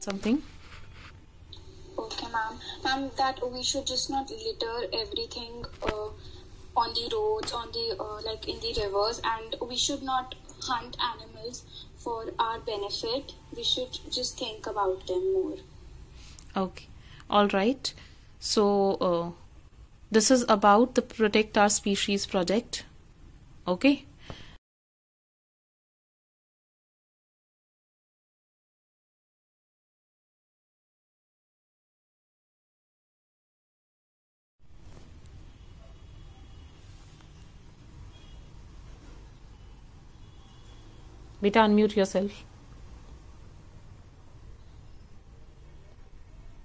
something Okay, ma'am. Ma'am, that we should just not litter everything uh, on the roads, on the uh, like in the rivers, and we should not hunt animals for our benefit. We should just think about them more. okay all right so uh, this is about the protect our species project okay Beta, unmute yourself.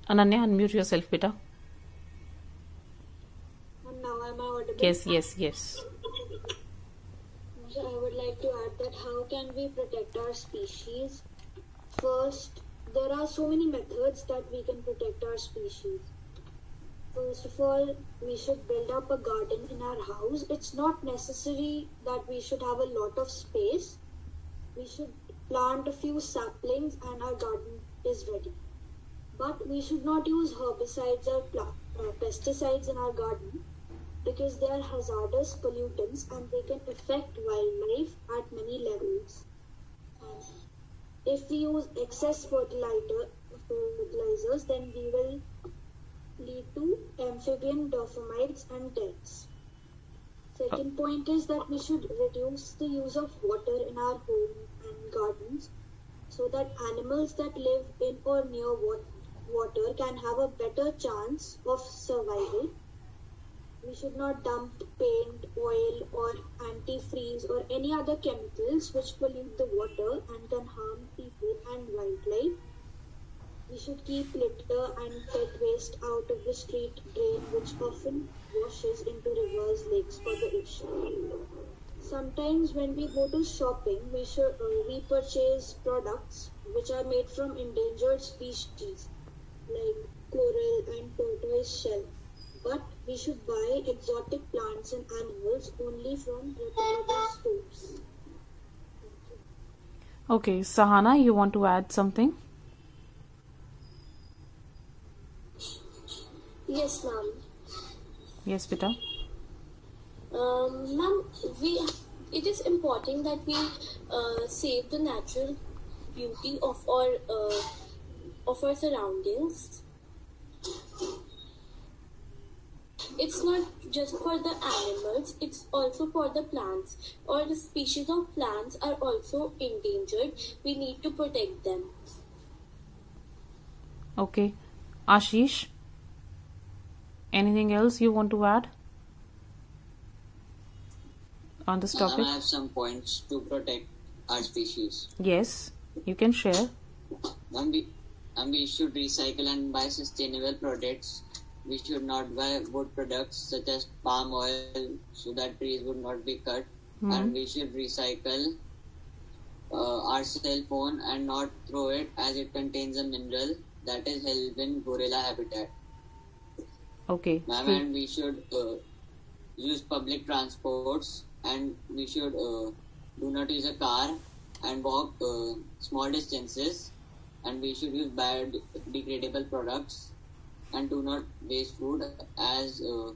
Ananya, unmute yourself, beta. And now am I audible? Yes, yes, yes. So I would like to add that how can we protect our species? First, there are so many methods that we can protect our species. First of all, we should build up a garden in our house. It's not necessary that we should have a lot of space. We should plant a few saplings and our garden is ready. But we should not use herbicides or uh, pesticides in our garden because they are hazardous pollutants and they can affect wildlife at many levels. If we use excess fertilizer, fertilizers, then we will lead to amphibian termites and deaths. Point is that we should reduce the use of water in our home and gardens so that animals that live in or near water can have a better chance of survival we should not dump paint, oil, or antifreeze or any other chemicals which pollute the water and can harm people and wildlife. We should keep litter and pet waste out of the street drain, which often washes into rivers, lakes, or the ocean. Sometimes, when we go to shopping, we should uh, we purchase products which are made from endangered species like coral and tortoise shell but we should buy exotic plants and animals only from reputable stores. Okay, Sahana, you want to add something? Yes, ma'am. Yes, beta. Um, ma'am, we it is important that we uh, save the natural beauty of our uh, of our surroundings. It's not just for the animals; it's also for the plants. Or the species of plants are also endangered. We need to protect them. Okay. Ashish, anything else you want to add on this topic? I have some points to protect our species. Yes, you can share. And we, and we should recycle and buy sustainable products. We should not buy wood products such as palm oil so that trees would not be cut. And we should recycle uh, our cell phone and not throw it as it contains a mineral that is held in gorilla habitat. Okay. Ma'am, and we should uh, use public transports and we should uh, do not use a car and walk uh, small distances and we should use biodegradable products and do not waste food as uh,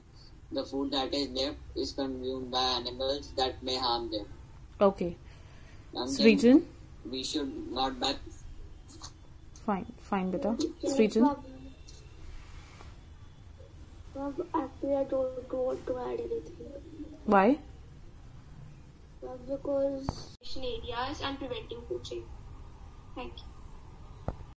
the food that is left is consumed by animals that may harm them. Okay. Ma'am, then Srijan? we should not buy Fine, fine, beta. Yes, Srijan? Ma'am, Actually, I don't want to add anything. Why? Ma'am, Because areas and preventing poaching. Thank you.